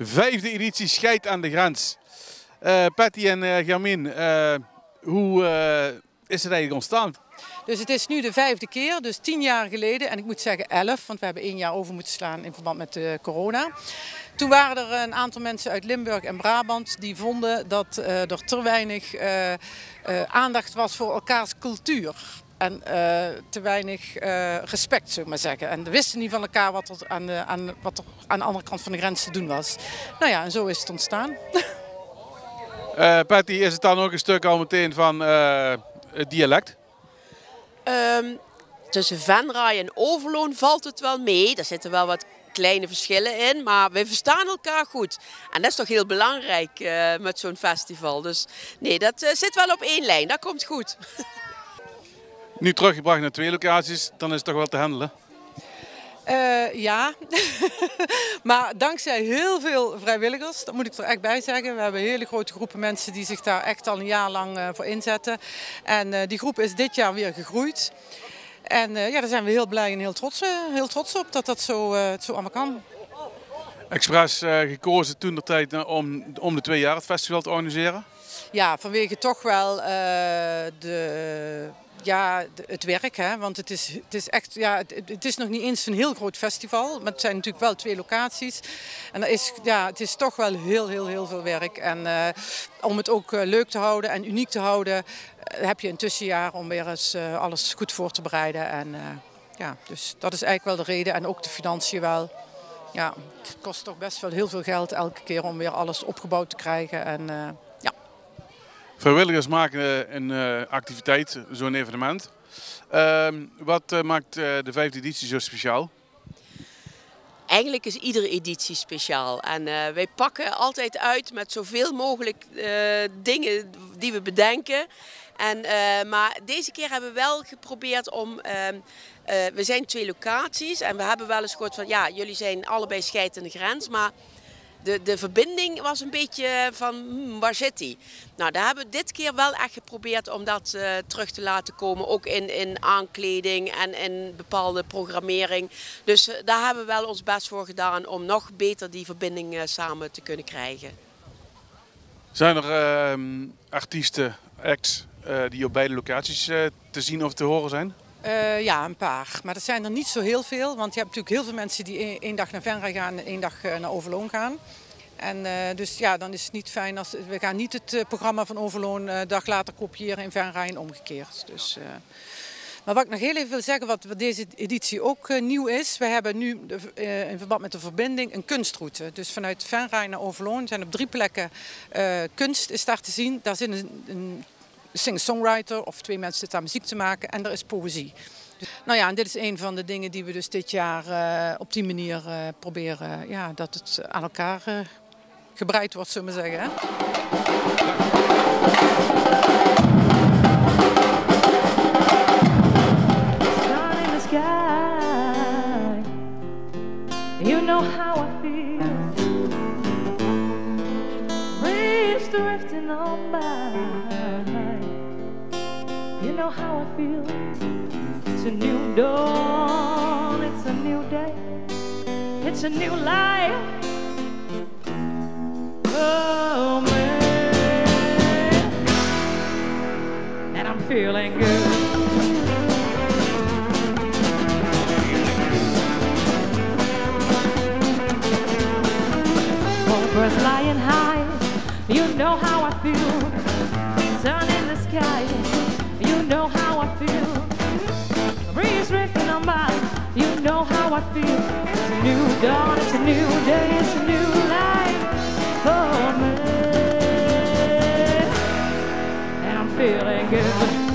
Vijfde editie Scheid aan de Grens. Uh, Patty en uh, hoe is het eigenlijk ontstaan? Dus het is nu de vijfde keer, dus tien jaar geleden. En ik moet zeggen elf, want we hebben één jaar over moeten slaan in verband met de corona. Toen waren er een aantal mensen uit Limburg en Brabant die vonden dat er te weinig aandacht was voor elkaars cultuur. En uh, te weinig uh, respect, zullen maar zeggen. En we wisten niet van elkaar wat er, aan de, aan, wat er aan de andere kant van de grens te doen was. Nou ja, en zo is het ontstaan. Uh, Patty, is het dan ook een stuk al meteen van het dialect? Um, tussen Venray en Overloon valt het wel mee. Er zitten wel wat kleine verschillen in, maar we verstaan elkaar goed. En dat is toch heel belangrijk met zo'n festival. Dus nee, dat zit wel op één lijn. Dat komt goed. Nu teruggebracht naar twee locaties, dan is het toch wel te handelen? Uh, ja, maar dankzij heel veel vrijwilligers, dat moet ik er echt bij zeggen. We hebben hele grote groepen mensen die zich daar echt al een jaar lang uh, voor inzetten. En uh, die groep is dit jaar weer gegroeid. En ja, daar zijn we heel blij en heel trots, heel trots op dat dat zo, zo allemaal kan. Expres gekozen toen de tijd om, om de twee jaar het festival te organiseren? Ja, vanwege toch wel de ja, het werk. Hè? Want het is, het is echt, ja, het, het, is nog niet eens een heel groot festival. Maar het zijn natuurlijk wel twee locaties. En dat is, ja, het is toch wel heel, heel, heel veel werk. En uh, om het ook uh, leuk te houden en uniek te houden, uh, heb je een tussenjaar om weer eens alles goed voor te bereiden. En ja, dus dat is eigenlijk wel de reden. En ook de financiën wel. Ja, het kost toch best wel heel veel geld elke keer om weer alles opgebouwd te krijgen. En, Vrijwilligers maken een uh, activiteit, zo'n evenement. Uh, wat uh, maakt de vijfde editie zo speciaal? Eigenlijk is iedere editie speciaal. En wij pakken altijd uit met zoveel mogelijk dingen die we bedenken. En, maar deze keer hebben we wel geprobeerd om. Ehm, we zijn twee locaties en we hebben wel eens gehoord van ja, jullie zijn allebei scheid in de grens. Maar de, de verbinding was een beetje van hmm, waar zit die? Nou, daar hebben we dit keer wel echt geprobeerd om dat uh, terug te laten komen. Ook in, in aankleding en in bepaalde programmering. Dus uh, daar hebben we wel ons best voor gedaan om nog beter die verbinding uh, samen te kunnen krijgen. Zijn er ehm, artiesten, acts, die op beide locaties te zien of te horen zijn? Uh, ja, een paar. Maar dat zijn er niet zo heel veel. Want je hebt natuurlijk heel veel mensen die één dag naar Venray gaan en één dag uh, naar Overloon gaan. En uh, dus ja, dan is het niet fijn als... We gaan niet het programma van Overloon een dag later kopiëren in Venray en omgekeerd. Dus, maar wat ik nog heel even wil zeggen, wat deze editie ook nieuw is. We hebben nu in verband met de verbinding een kunstroute. Dus vanuit Venray naar Overloon zijn op drie plekken kunst is daar te zien. Daar zit een, een singer-songwriter of twee mensen zitten aan muziek te maken en er is poëzie. Nou ja, en dit is een van de dingen die we dus dit jaar uh, op die manier uh, proberen, ja, dat het aan elkaar uh, gebreid wordt, zullen we zeggen. Hè? It's a new life. Oh man, and I'm feeling good. Birds flying high, you know how I feel. Sun in the sky you know how I feel. Breeze drifting on by, you know how I feel. It's a new dawn, it's a new day, it's a new life oh, for me. And I'm feeling good.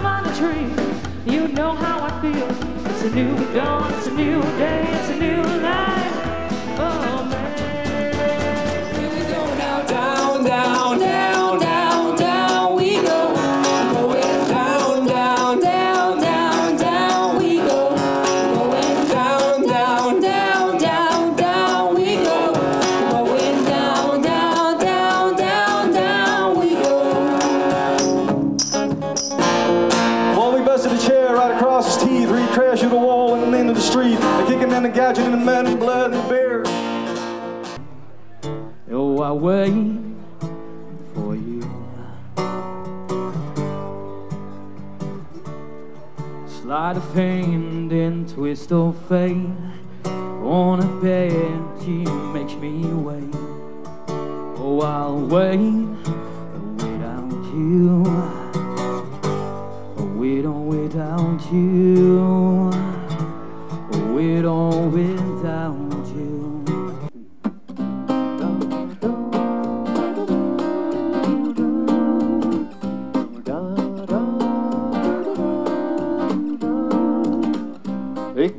Blossom on the tree, you know how I feel. It's a new dawn, it's a new day, it's a new life. Oh and a blood and beer. Oh, I wait for you. Sleight of hand and twist of fate. On a bed, she makes me wait. Oh, I'll wait without you.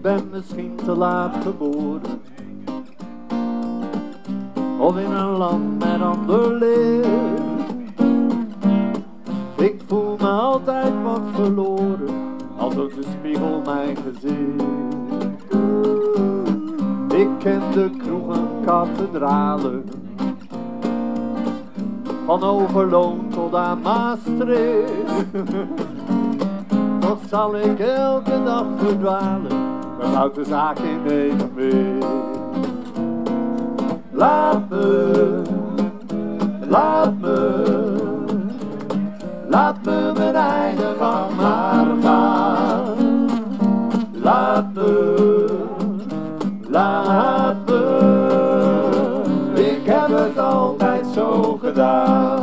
Ben misschien te laat geboren. Of in een land met ander leer. Ik voel me altijd wat verloren, als de spiegel mijn gezicht. Ik ken de kroegen, kathedralen, van Overloon tot aan Maastricht. Toch zal ik elke dag verdwalen, met louter zaken in Nederland. Laat me, laat me, laat me mijn eigen gang maar. Laat me, laat me, ik heb het altijd zo gedaan.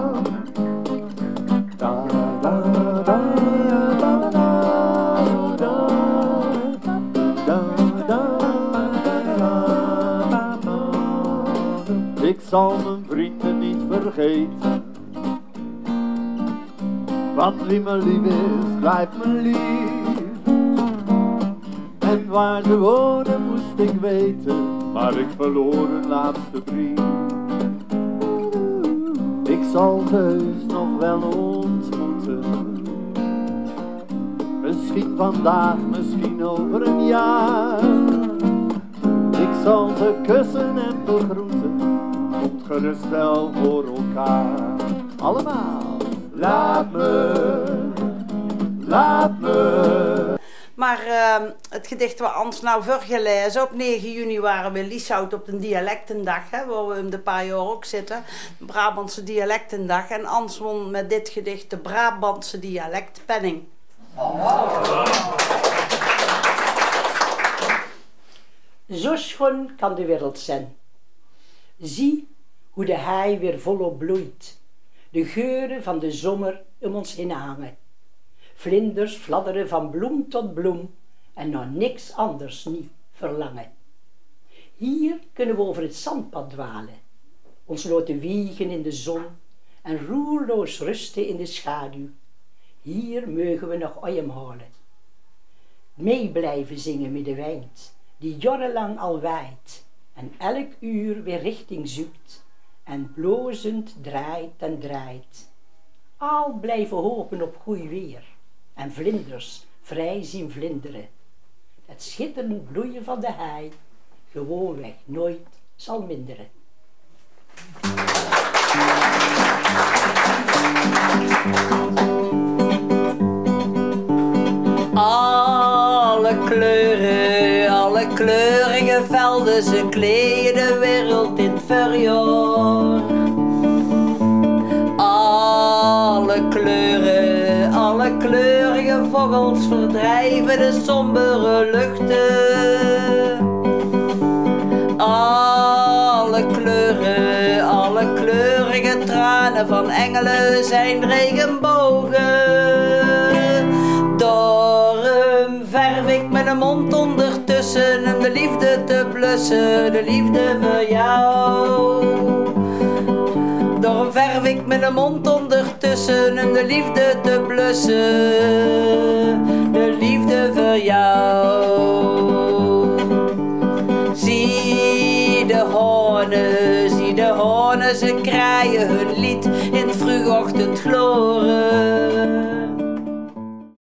Zal mijn vrienden niet vergeten. Want wie me lief is, blijft me lief. En waar ze wonen moest ik weten, maar ik verloor hun laatste brief. Ik zal ze heus nog wel ontmoeten. Misschien vandaag, misschien over een jaar. Ik zal ze kussen en begroeten. Gerust wel voor elkaar. Allemaal. Laat me, laat me. Maar ehm, het gedicht wat Ans nou vergelezen, op 9 juni waren we in Lieshout op de dialectendag, hè, waar we in de paar jaar ook zitten. De Brabantse dialectendag. En Ans won met dit gedicht de Brabantse dialectpenning. Zo schoon kan de wereld zijn. Zie hoe de hei weer volop bloeit. De geuren van de zomer om ons heen hangen. Vlinders fladderen van bloem tot bloem en naar niks anders niet verlangen. Hier kunnen we over het zandpad dwalen, ons laten wiegen in de zon en roerloos rusten in de schaduw. Hier mogen we nog ademhalen. Mee blijven zingen met de wind, die jarenlang al waait en elk uur weer richting zoekt en blozend draait en draait. Al blijven hopen op goed weer en vlinders vrij zien vlinderen. Het schitterend bloeien van de hei gewoonweg nooit zal minderen. Alle kleuren, kleurige velden, ze kleden de wereld in het verjaar. Alle kleuren, alle kleurige vogels verdrijven de sombere luchten. Alle kleuren, alle kleurige tranen van engelen zijn regenbogen. Verf ik mijn mond ondertussen om de liefde te blussen, de liefde voor jou. Daarom verf ik mijn mond ondertussen om de liefde te blussen, de liefde voor jou. Zie de honen, zie de honen, ze kraaien hun lied in het vroegochtend gloren.